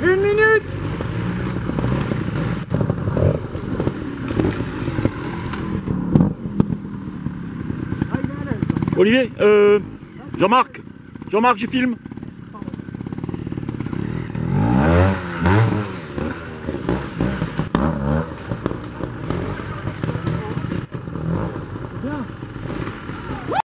Une minute Olivier, euh, Jean-Marc, Jean-Marc, je filme.